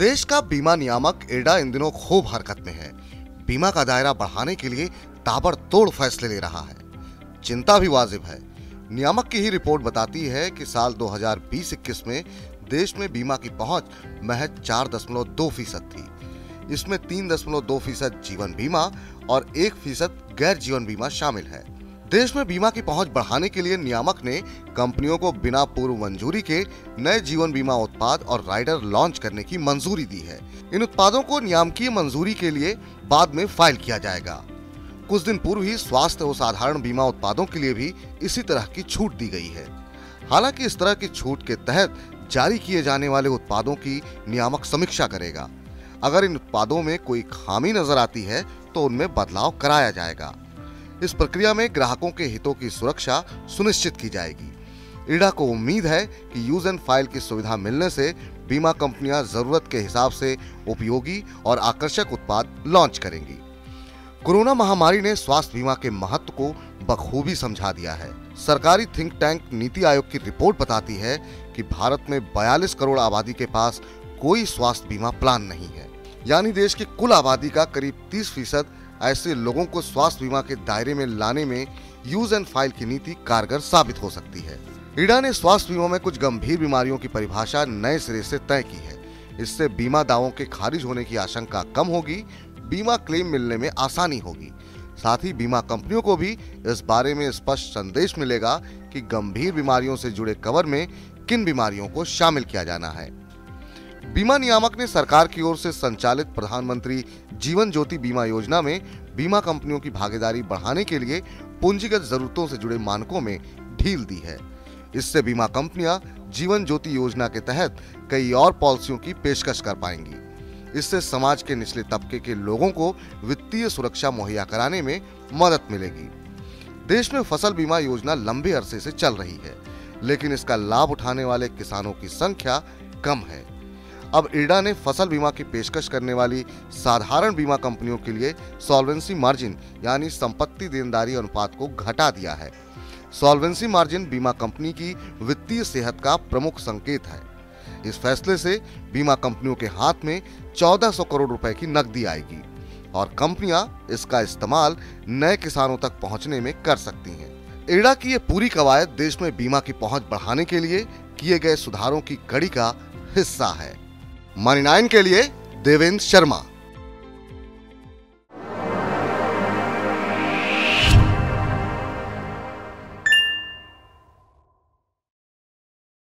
देश का बीमा नियामक एडा इन दिनों खूब हरकत में है। बीमा का दायरा बढ़ाने के लिए ताबड़तोड़ फैसले ले रहा है। चिंता भी वाजिब है। नियामक की ही रिपोर्ट बताती है कि साल 2020-21 में देश में बीमा की पहुँच महज 4.2 फ़ीसद थी। इसमें 3.2 फ़ीसद जीवन बीमा और एक फ़ीसद गैर जीवन बीमा शामिल है। देश में बीमा की पहुँच बढ़ाने के लिए नियामक ने कंपनियों को बिना पूर्व मंजूरी के नए जीवन बीमा उत्पाद और राइडर लॉन्च करने की मंजूरी दी है। इन उत्पादों को नियामकीय मंजूरी के लिए बाद में फ़ाइल किया जाएगा। कुछ दिन पूर्व ही स्वास्थ्य और साधारण बीमा उत्पादों के लिए भी इसी तरह की छूट दी गई है। हालाँकि इस तरह की छूट के तहत जारी किए जाने वाले उत्पादों की नियामक समीक्षा करेगा। अगर इन उत्पादों में कोई खामी नज़र आती है तो उनमें बदलाव कराया जाएगा। इस प्रक्रिया में ग्राहकों के हितों की सुरक्षा सुनिश्चित की जाएगी। ईडा को उम्मीद है कि यूज़ एंड फ़ाइल की सुविधा मिलने से बीमा कंपनियाँ ज़रूरत के हिसाब से उपयोगी और आकर्षक उत्पाद लॉन्च करेंगी। कोरोना महामारी ने स्वास्थ्य बीमा के महत्व को बखूबी समझा दिया है। सरकारी थिंक टैंक नीति आयोग की रिपोर्ट बताती है कि भारत में 42 करोड़ आबादी के पास कोई स्वास्थ्य बीमा प्लान नहीं है। यानी देश की कुल आबादी का करीब 30 फ़ीसद ऐसे लोगों को स्वास्थ्य बीमा के दायरे में लाने में यूज़ एंड फ़ाइल की नीति कारगर साबित हो सकती है। ईडा ने स्वास्थ्य बीमा में कुछ गंभीर बीमारियों की परिभाषा नए सिरे से तय की है। इससे बीमा दावों के खारिज होने की आशंका कम होगी, बीमा क्लेम मिलने में आसानी होगी। साथ ही बीमा कंपनियों को भी इस बारे में स्पष्ट संदेश मिलेगा कि गंभीर बीमारियों से जुड़े कवर में किन बीमारियों को शामिल किया जाना है। बीमा नियामक ने सरकार की ओर से संचालित प्रधानमंत्री जीवन ज्योति बीमा योजना में बीमा कंपनियों की भागीदारी बढ़ाने के लिए पूंजीगत जरूरतों से जुड़े मानकों में ढील दी है। इससे बीमा कंपनियाँ जीवन ज्योति योजना के तहत कई और पॉलिसियों की पेशकश कर पाएँगी। इससे समाज के निचले तबके के लोगों को वित्तीय सुरक्षा मुहैया कराने में मदद मिलेगी। देश में फ़सल बीमा योजना लंबे अरसे से चल रही है, लेकिन इसका लाभ उठाने वाले किसानों की संख्या कम है। अब इरडा ने फ़सल बीमा की पेशकश करने वाली साधारण बीमा कंपनियों के लिए सॉल्वेंसी मार्जिन, यानी संपत्ति देनदारी अनुपात को घटा दिया है। सॉल्वेंसी मार्जिन बीमा कंपनी की वित्तीय सेहत का प्रमुख संकेत है। इस फैसले से बीमा कंपनियों के हाथ में 1400 करोड़ रुपए की नकदी आएगी और कंपनियाँ इसका इस्तेमाल नए किसानों तक पहुँचने में कर सकती हैं। इरडा की ये पूरी कवायद देश में बीमा की पहुँच बढ़ाने के लिए किए गए सुधारों की कड़ी का हिस्सा है। मनी नाइन के लिए देवेंद्र शर्मा।